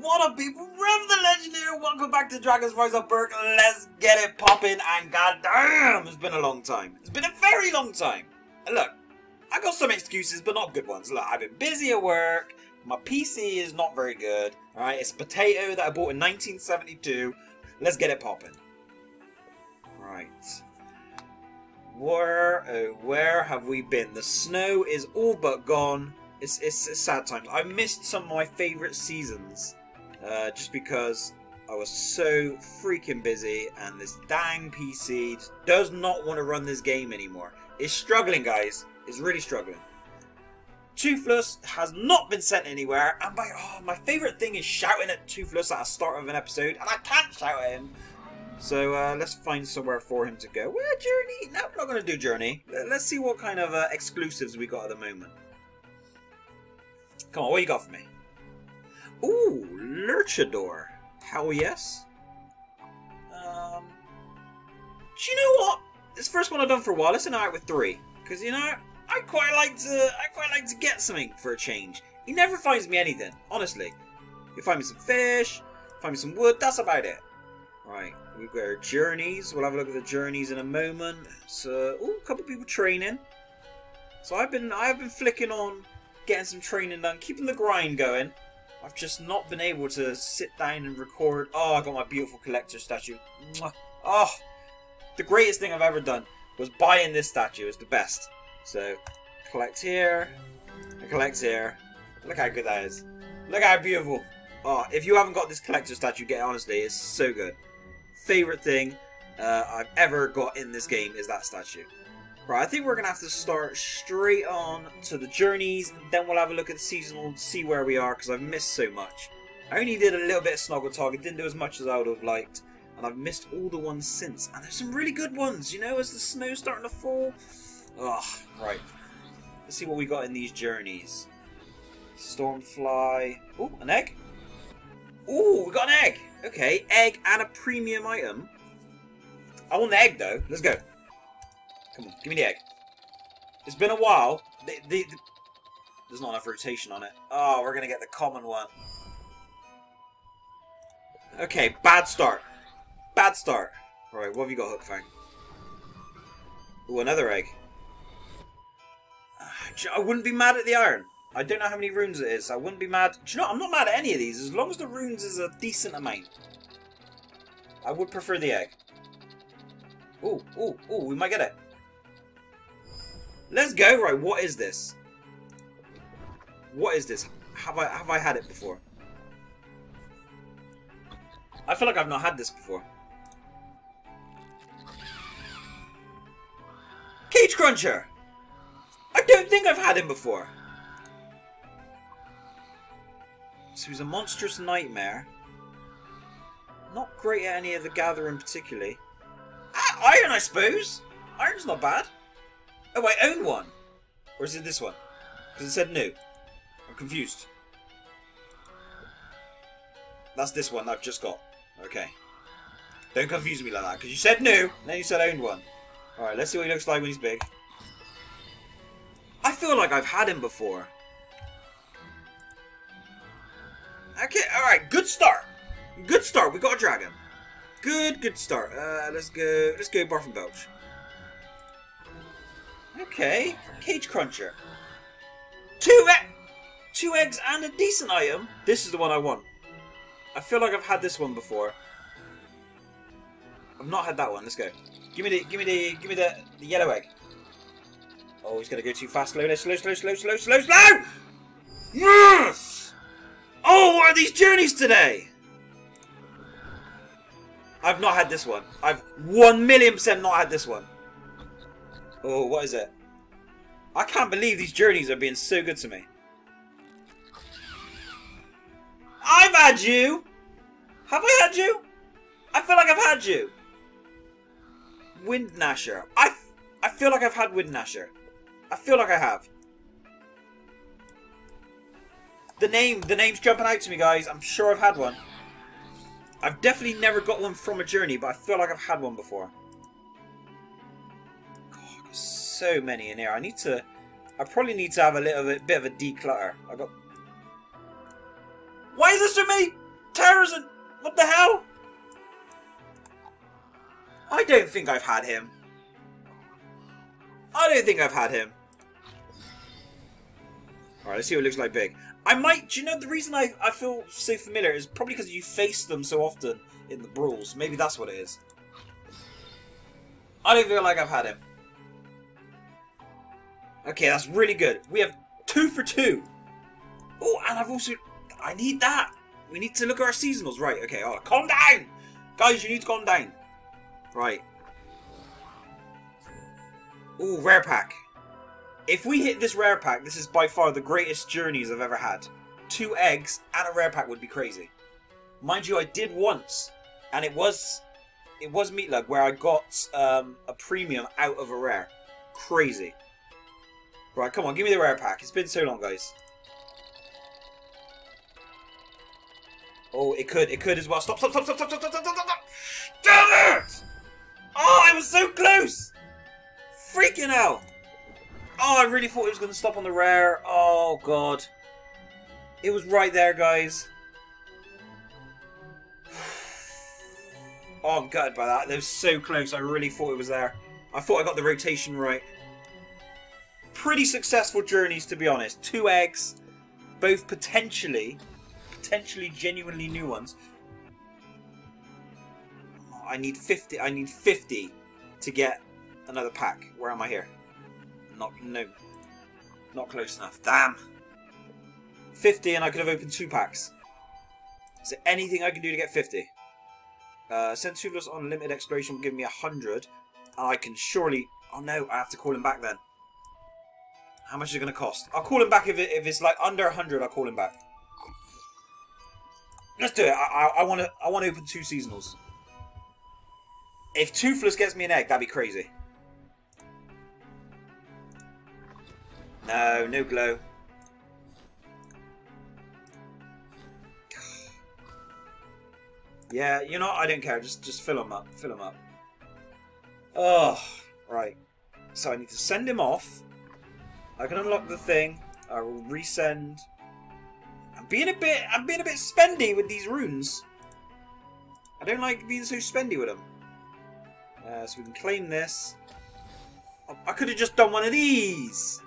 What up, people? Rev the Legendary. Welcome back to Dragon's Rise of Berk. Let's get it popping. And goddamn, it's been a long time. It's been a very long time. Look, I got some excuses, but not good ones. Look, I've been busy at work. My PC is not very good. All right, it's potato that I bought in 1972. Let's get it popping. Right. Where, oh, where have we been? The snow is all but gone. It's, it's, it's sad times. I missed some of my favourite seasons uh, just because I was so freaking busy and this dang PC does not want to run this game anymore. It's struggling, guys. It's really struggling. Toothless has not been sent anywhere, and my oh, my favourite thing is shouting at Toothless at the start of an episode, and I can't shout at him. So uh, let's find somewhere for him to go. Where Journey? No, we're not going to do Journey. Let's see what kind of uh, exclusives we got at the moment. Come on, what you got for me? Ooh, Lurchador. Hell yes. Um, do you know what? This first one I've done for a while. Let's out with three, because you know I quite like to. I quite like to get something for a change. He never finds me anything, honestly. He'll find me some fish, find me some wood. That's about it. Right, we've got our journeys. We'll have a look at the journeys in a moment. So, ooh, a couple of people training. So I've been, I've been flicking on, getting some training done, keeping the grind going. I've just not been able to sit down and record. Oh, I got my beautiful collector statue. Oh, the greatest thing I've ever done was buying this statue. It's the best. So, collect here, collect here. Look how good that is. Look how beautiful. Oh, if you haven't got this collector statue, get it, honestly. It's so good. Favorite thing uh, I've ever got in this game is that statue. Right, I think we're going to have to start straight on to the journeys, then we'll have a look at the seasonal, see where we are, because I've missed so much. I only did a little bit of Snoggletog, didn't do as much as I would have liked, and I've missed all the ones since. And there's some really good ones, you know, as the snow's starting to fall. Ugh, right. Let's see what we got in these journeys. Stormfly. Oh, an egg? Oh, we got an egg! Okay, egg and a premium item. I want the egg, though. Let's go. Come on, give me the egg. It's been a while. The, the, the, there's not enough rotation on it. Oh, we're going to get the common one. Okay, bad start. Bad start. Alright, what have you got, Hookfang? Ooh, another egg. Ah, I wouldn't be mad at the iron. I don't know how many runes it is. I wouldn't be mad. Do you know, I'm not mad at any of these, as long as the runes is a decent amount. I would prefer the egg. Oh, oh, oh, we might get it. Let's go. Right, what is this? What is this? Have I have I had it before? I feel like I've not had this before. Cage Cruncher! I don't think I've had him before. So he's a monstrous nightmare. Not great at any of the gathering particularly. Ah, iron, I suppose. Iron's not bad. Oh, I own one. Or is it this one? Because it said new. I'm confused. That's this one I've just got. Okay. Don't confuse me like that, because you said new, then you said owned one. Alright, let's see what he looks like when he's big. I feel like I've had him before. Okay, alright, good start. Good start, we got a dragon. Good, good start. Uh, let's go, let's go Barf and Belch. Okay, Cage Cruncher. Two, e two eggs and a decent item. This is the one I want. I feel like I've had this one before. I've not had that one. Let's go. Give me the, give me the, give me the, the yellow egg. Oh, he's gonna go too fast. Slow, slow, slow, slow, slow, slow, slow. Yes. Oh, what are these journeys today? I've not had this one. I've one million percent not had this one. Oh, what is it? I can't believe these journeys are being so good to me. I've had you! Have I had you? I feel like I've had you. Wind Gnasher. I, I feel like I've had Wind Gnasher. I feel like I have. The name, the name's jumping out to me, guys. I'm sure I've had one. I've definitely never got one from a journey, but I feel like I've had one before. So many in here. I need to... I probably need to have a little bit, bit of a declutter. I got... Why is there so many Terrors and... What the hell? I don't think I've had him. I don't think I've had him. Alright, let's see what it looks like big. I might... Do you know the reason I, I feel so familiar is probably because you face them so often in the brawls. Maybe that's what it is. I don't feel like I've had him. Okay, that's really good. We have two for two. Oh, and I've also... I need that. We need to look at our seasonals. Right, okay. Oh, calm down. Guys, you need to calm down. Right. Ooh, rare pack. If we hit this rare pack, this is by far the greatest journeys I've ever had. Two eggs and a rare pack would be crazy. Mind you, I did once, and it was it was Meatlug where I got um, a premium out of a rare. Crazy. Right, come on, give me the rare pack. It's been so long, guys. Oh, it could, it could as well. Stop, stop, stop, stop, stop, stop, stop, stop, stop, stop. Damn it! Oh, I was so close! Freaking hell! Oh, I really thought it was going to stop on the rare. Oh, God. It was right there, guys. Oh, I'm gutted by that. That was so close. I really thought it was there. I thought I got the rotation right. Pretty successful journeys, to be honest. Two eggs, both potentially, potentially genuinely new ones. I need 50. I need 50 to get another pack. Where am I here? Not, no. Not close enough. Damn. 50 and I could have opened two packs. Is there anything I can do to get 50? Uh, Centulas on limited exploration will give me 100. And I can surely... Oh no, I have to call him back then. How much is it going to cost? I'll call him back if, it, if it's like under 100, I'll call him back. Let's do it. I, I, want to I want to open two seasonals. If Toothless gets me an egg, that'd be crazy. No, no glow. Yeah, you know, what? I don't care. Just just fill him up. Fill him up. Oh, right. So I need to send him off. I can unlock the thing. I will resend. I'm being a bit. I'm being a bit spendy with these runes. I don't like being so spendy with them. Uh, so we can claim this. I could have just done one of these.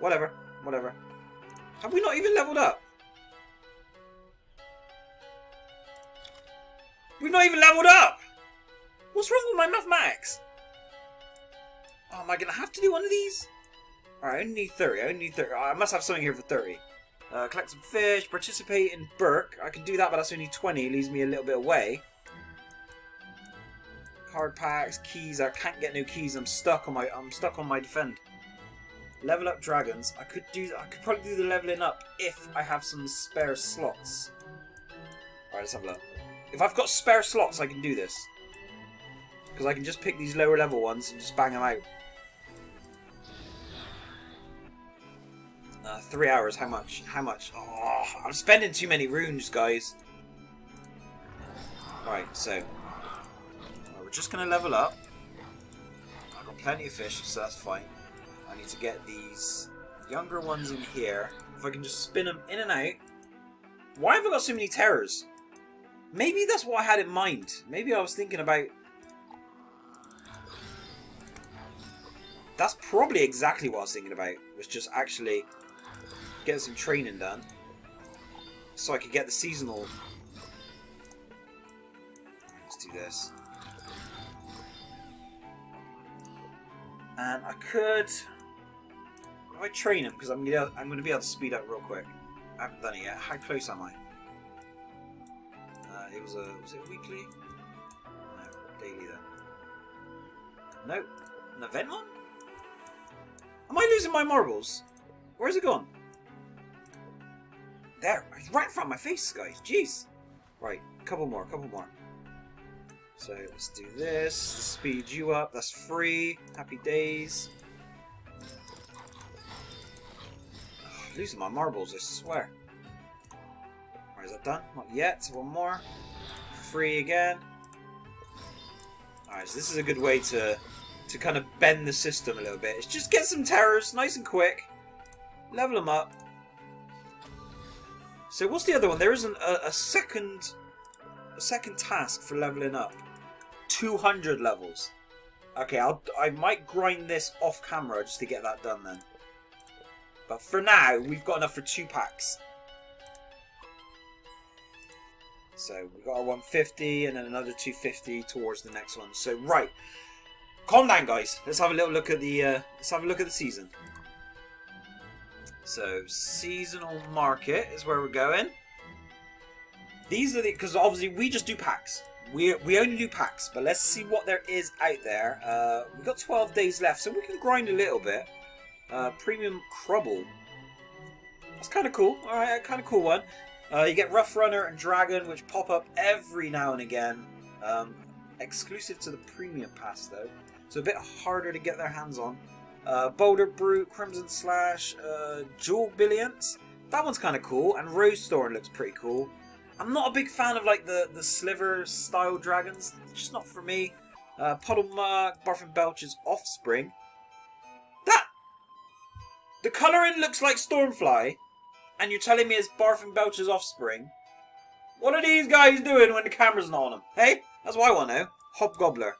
Whatever. Whatever. Have we not even leveled up? We've not even leveled up! What's wrong with my mathematics? Oh, am I going to have to do one of these? Alright, I only need 30. I only need 30. I must have something here for 30. Uh, collect some fish, participate in Berk. I can do that, but that's only 20. It leaves me a little bit away. Card packs, keys. I can't get no keys. I'm stuck on my. I'm stuck on my defend. Level up dragons. I could do. I could probably do the leveling up if I have some spare slots. Alright, let's have a look. If I've got spare slots, I can do this. Because I can just pick these lower level ones and just bang them out. Uh, three hours, how much? How much? Oh, I'm spending too many runes, guys. Right, so. Well, we're just going to level up. I've got plenty of fish, so that's fine. I need to get these younger ones in here. If I can just spin them in and out. Why have I got so many terrors? Maybe that's what I had in mind. Maybe I was thinking about... That's probably exactly what I was thinking about. Was just actually getting some training done. So I could get the seasonal... Let's do this. And I could... I train him, because I'm gonna, I'm gonna be able to speed up real quick. I haven't done it yet. How close am I? Uh, it was a was it weekly? No, daily then. No, an event one. Am I losing my marbles? Where's it gone? There, right in front of my face, guys. Jeez. Right, a couple more, couple more. So let's do this. Speed you up. That's free. Happy days. Oh, losing my marbles, I swear. Alright, is that done? Not yet. One more free again. Alright, so this is a good way to to kind of bend the system a little bit. It's just get some terrors, nice and quick. Level them up. So what's the other one? There isn't a, a second a second task for leveling up. 200 levels. Okay, I'll, I might grind this off camera just to get that done then. But for now, we've got enough for two packs. So we've got our 150 and then another 250 towards the next one. So right, calm down, guys. Let's have a little look at the uh, let's have a look at the season. So seasonal market is where we're going. These are the because obviously we just do packs. We we only do packs, but let's see what there is out there. Uh, we've got 12 days left, so we can grind a little bit. Uh, premium Crubble. That's kind of cool. All right, kind of cool one. Uh, you get Rough Runner and Dragon, which pop up every now and again. Um, exclusive to the Premium Pass, though. So a bit harder to get their hands on. Uh, Boulder Brute, Crimson Slash, uh, Jewel Billions. That one's kind of cool. And Rose Thorn looks pretty cool. I'm not a big fan of like the, the Sliver style dragons. just not for me. Uh, Puddlemuck, Barf and Belch's Offspring. That... The colouring looks like Stormfly and you're telling me it's Barf and Belch's offspring? What are these guys doing when the camera's not on them? Hey, that's what I want to know. Hobgobbler.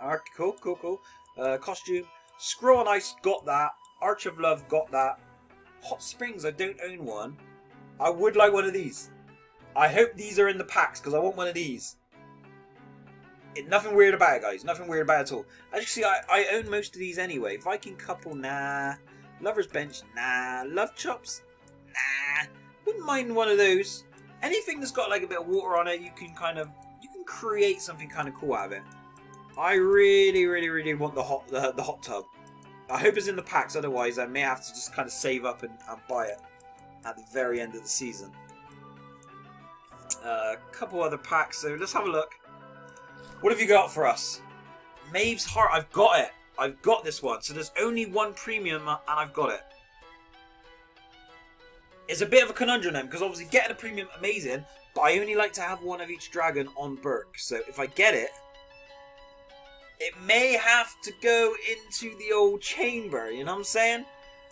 Alright, cool, cool, cool. Uh, costume. Scroll on Ice got that. Arch of Love got that. Hot Springs, I don't own one. I would like one of these. I hope these are in the packs because I want one of these. It, nothing weird about it, guys. Nothing weird about it at all. As you see, I, I own most of these anyway. Viking Couple, nah. Lover's Bench, nah. Love Chops, nah, wouldn't mind one of those. Anything that's got like a bit of water on it, you can kind of you can create something kind of cool out of it. I really, really, really want the hot the, the hot tub. I hope it's in the packs, otherwise I may have to just kind of save up and, and buy it at the very end of the season. A uh, couple other packs, so let's have a look. What have you got for us? Maeve's Heart, I've got it. I've got this one. So there's only one premium and I've got it. It's a bit of a conundrum then, because obviously getting a premium, amazing, but I only like to have one of each dragon on Berk. So if I get it, it may have to go into the old chamber, you know what I'm saying?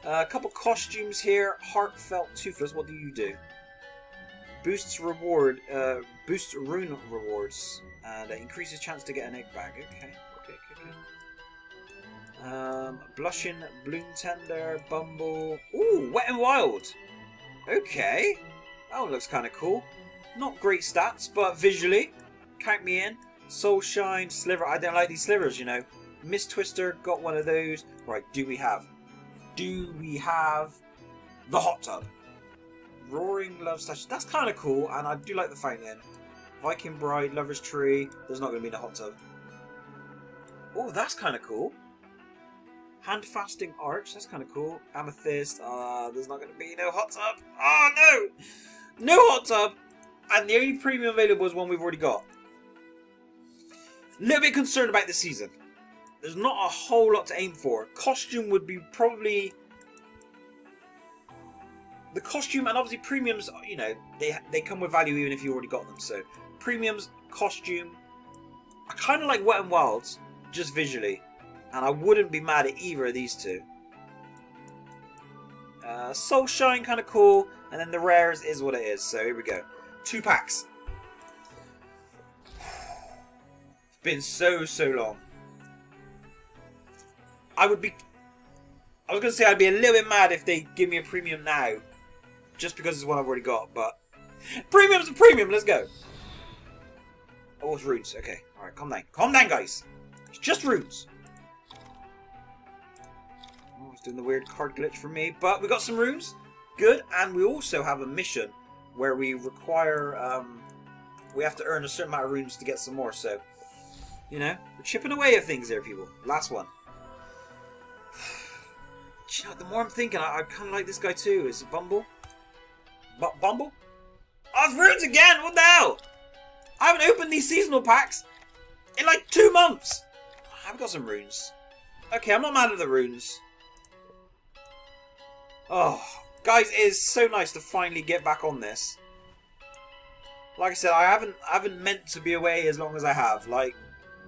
Uh, a couple costumes here. Heartfelt Toothless, what do you do? Boosts reward, uh, boosts rune rewards, and uh, increases chance to get an egg bag. Okay, okay, okay, okay. Um, Blushing Bloom Tender, Bumble. Ooh, Wet and Wild. Okay. That one looks kind of cool. Not great stats, but visually, count me in. Soul Shine, Sliver. I don't like these slivers, you know. Miss Twister, got one of those. Right, do we have? Do we have the hot tub? Roaring Love Statue. That's kind of cool, and I do like the fountain. Viking Bride, Lover's Tree. There's not going to be the hot tub. Oh, that's kind of cool. Hand fasting arch, that's kind of cool. Amethyst, uh, there's not going to be no hot tub. Oh no! No hot tub! And the only premium available is one we've already got. Little bit concerned about the season. There's not a whole lot to aim for. Costume would be probably... The costume and obviously premiums, you know, they, they come with value even if you already got them. So premiums, costume, I kind of like Wet and Wilds, just visually. And I wouldn't be mad at either of these two. Uh, Soul Shine, kind of cool. And then the rares is what it is. So here we go. Two packs. Been so, so long. I would be... I was going to say I'd be a little bit mad if they give me a premium now. Just because it's one I've already got, but... Premium's a premium, let's go! Oh, it's runes. Okay, alright, calm down. Calm down, guys! It's just runes Oh, it's doing the weird card glitch for me. But we got some rooms. Good. And we also have a mission where we require... Um, we have to earn a certain amount of rooms to get some more. So, you know, we're chipping away at things there, people. Last one. you know, the more I'm thinking, I, I kind of like this guy too. Is it Bumble? B Bumble? Oh, it's runes again! What the hell? I haven't opened these seasonal packs in like two months. I've got some runes. Okay, I'm not mad at the runes. Oh, guys, it is so nice to finally get back on this. Like I said, I haven't I haven't meant to be away as long as I have. Like,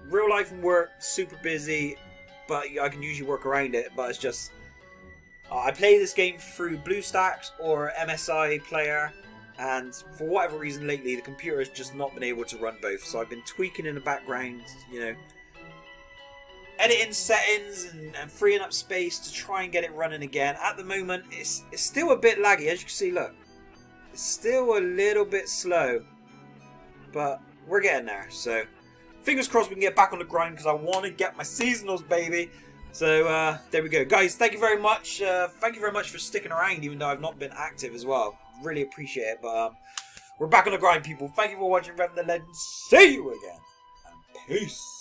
real life and work, super busy, but I can usually work around it. But it's just, uh, I play this game through BlueStacks or MSI Player, and for whatever reason lately, the computer has just not been able to run both. So I've been tweaking in the background, you know, editing settings and, and freeing up space to try and get it running again. At the moment, it's, it's still a bit laggy, as you can see, look. It's still a little bit slow, but we're getting there. So fingers crossed we can get back on the grind because I want to get my seasonals, baby. So uh, there we go, guys. Thank you very much. Uh, thank you very much for sticking around, even though I've not been active as well. Really appreciate it. But um, we're back on the grind, people. Thank you for watching Rev the Legend. See you again, and peace.